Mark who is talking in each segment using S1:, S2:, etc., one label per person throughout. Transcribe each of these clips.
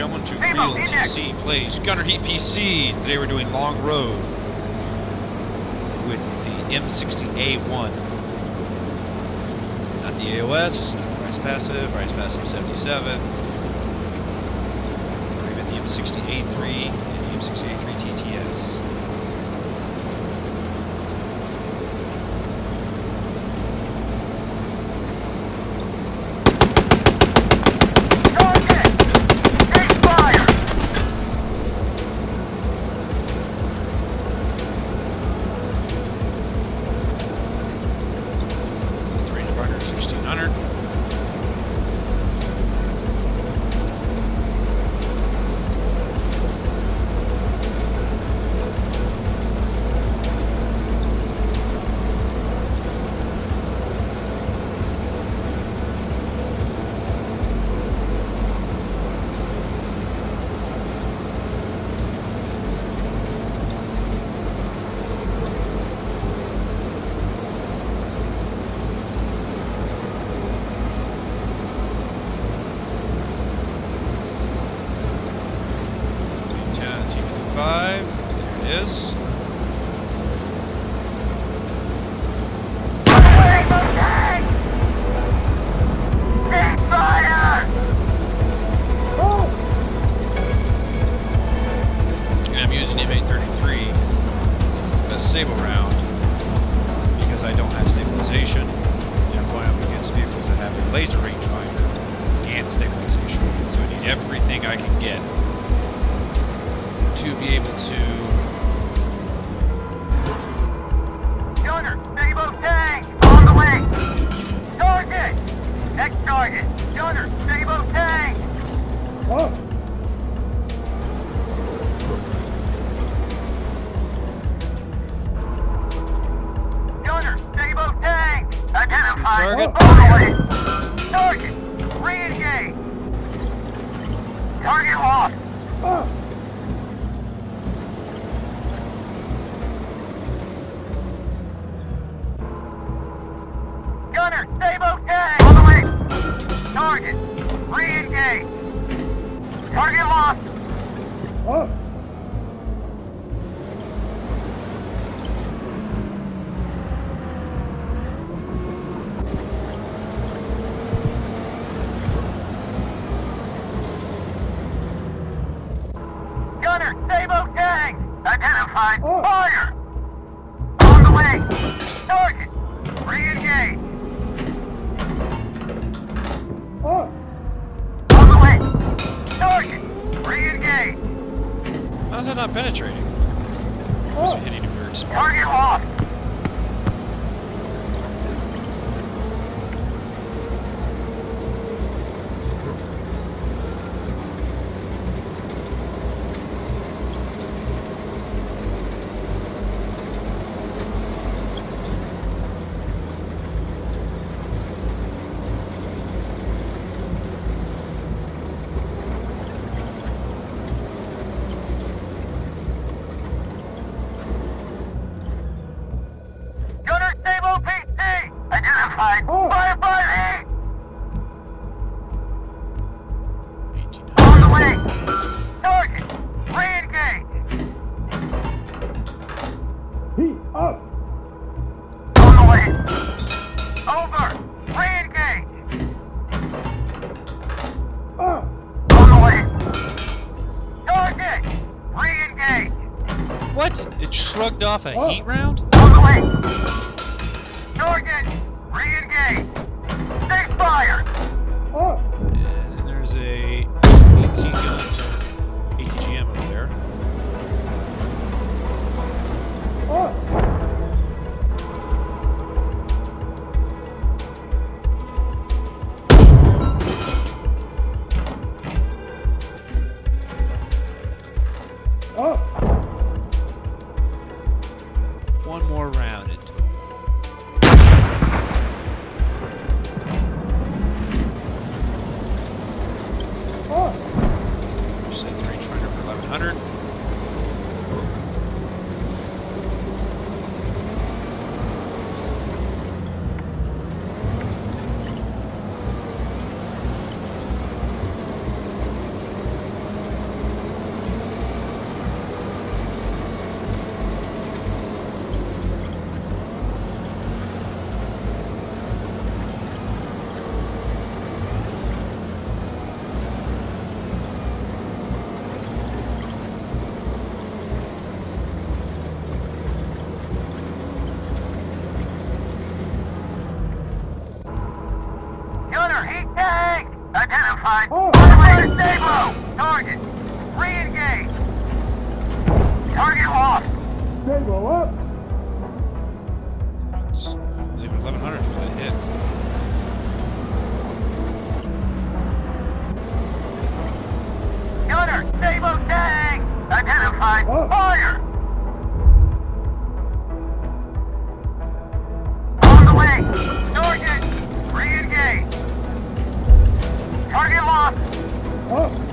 S1: gentlemen, to Real TC Plays Gunner Heat PC. Today we're doing Long Road with the M60A1. Not the AOS, not the Rise Passive, Rise Passive 77, or even the M60A3 and the M60A3 everything I can get to be able to.
S2: Gunner, stable tank! On the way! Target! Next target! Gunner, stable tank! Gunner, stable tank! Identified!
S1: Target.
S2: On the way! Target! Re-engage! Target lost! Gunner, stable tank! On the way! Target! Re-engage! Target lost! Gunner,
S1: not penetrating? Oh. Was it hitting a weird spot?
S2: Target lost!
S1: Shrugged off a oh. heat round?
S2: On the way! Target! Re-engage! Take fire!
S1: Oh. And there's a AT gun, ATGM over there. One
S2: Identified. On the way to Sabot. Target. Re-engage. Target lost.
S3: Tango up.
S1: It's, I believe 1100 for that hit.
S2: Gunner. Sabot tag. Identified.
S3: Oh.
S2: Fire.
S3: Up.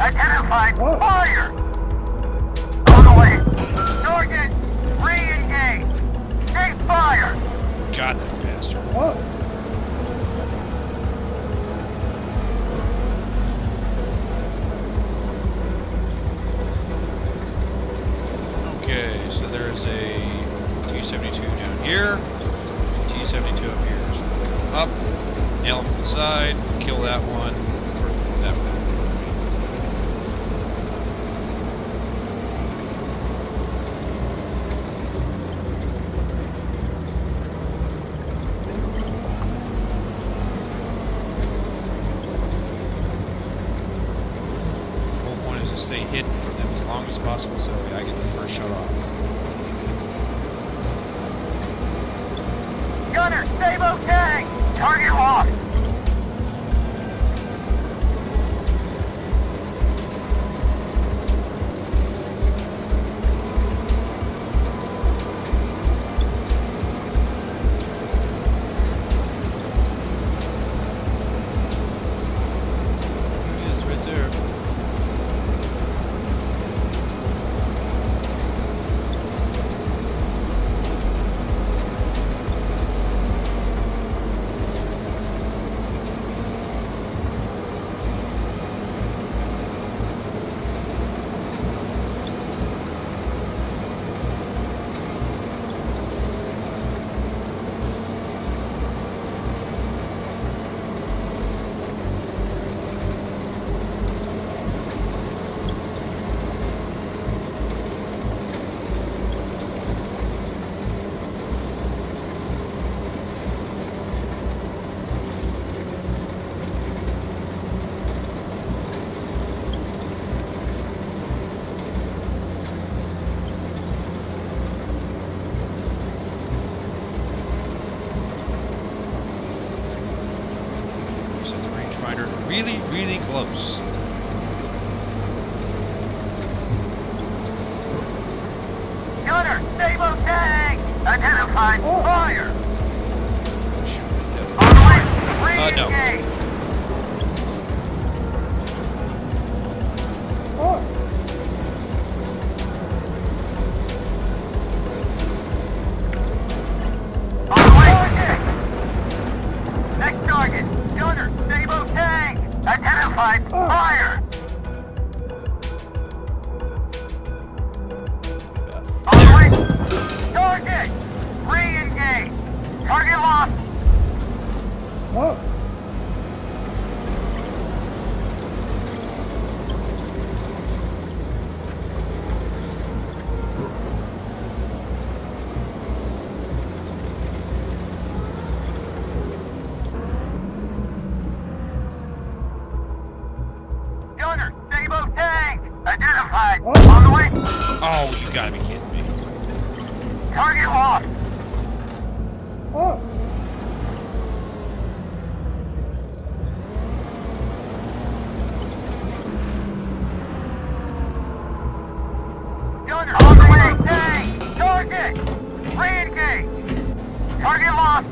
S2: Identified. Fire. On the way. Target. Re-engage. Take fire.
S1: God, that bastard.
S3: Up.
S1: Okay, so there is a T-72 down here, and T-72 up here. So up, nail it from the side, kill that one, possible so I get the first shot off.
S2: Gunner, Sabot tag! Identified,
S3: Oh.
S2: fire!
S1: Shoot,
S2: On the way!
S1: Uh, no.
S2: Target lost!
S3: Up.
S2: Target lost!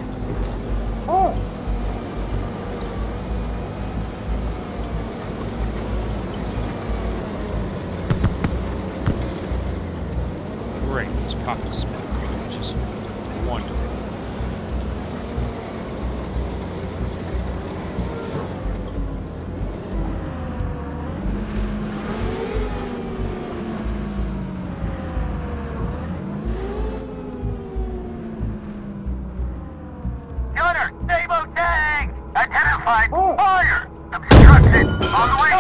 S1: Identified. Fire! Obstruction! On the way!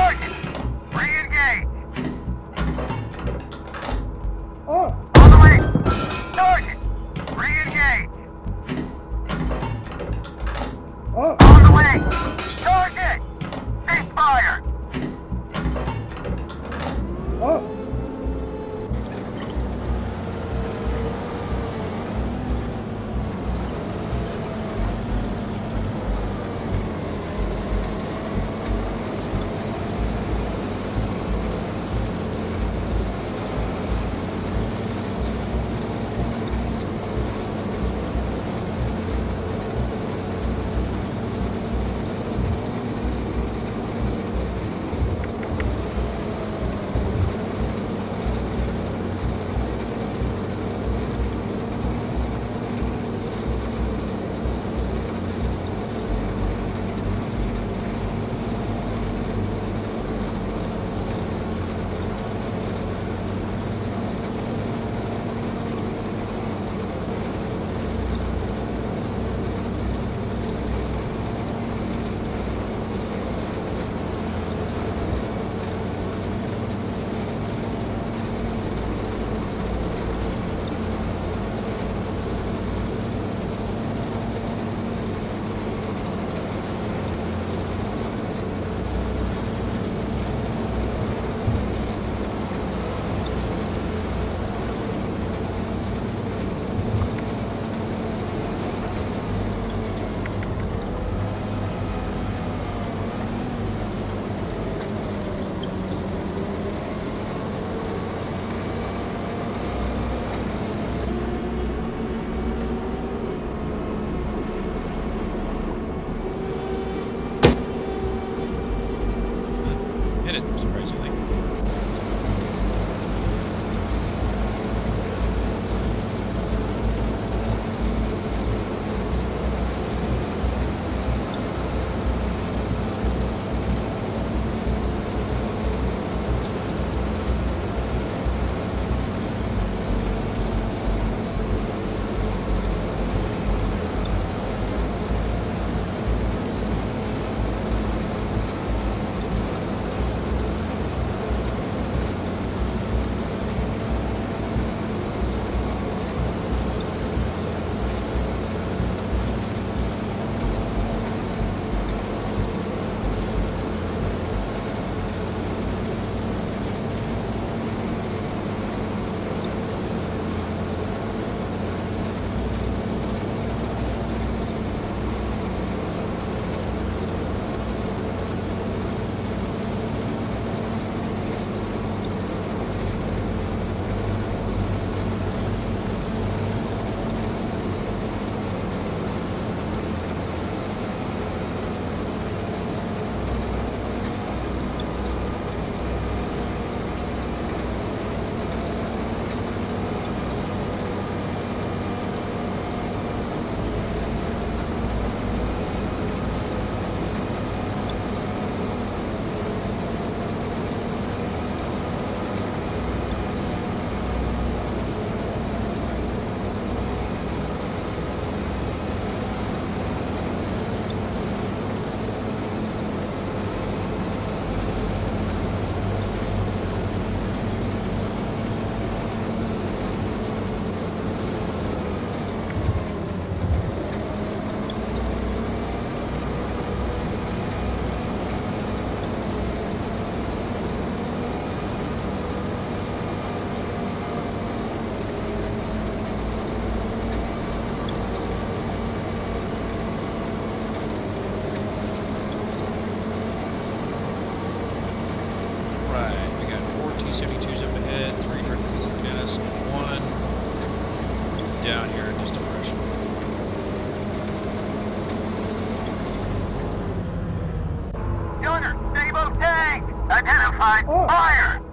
S1: Tank! Identified.
S2: Oh.
S1: Fire!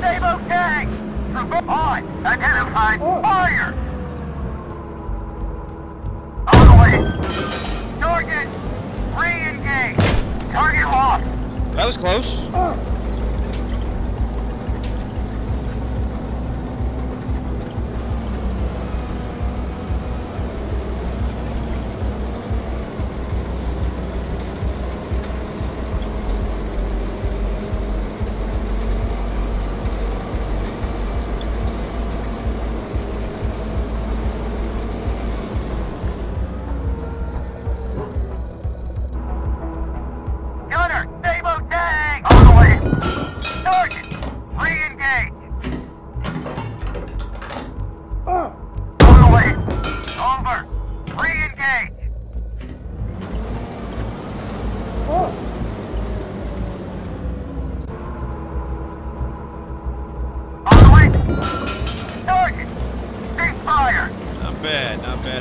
S2: Sabot tag! Provo on! Identified!
S3: Oh.
S2: Fire! All the way! Target! Re-engage! Target lost!
S1: That was close. Oh.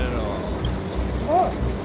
S1: ろう。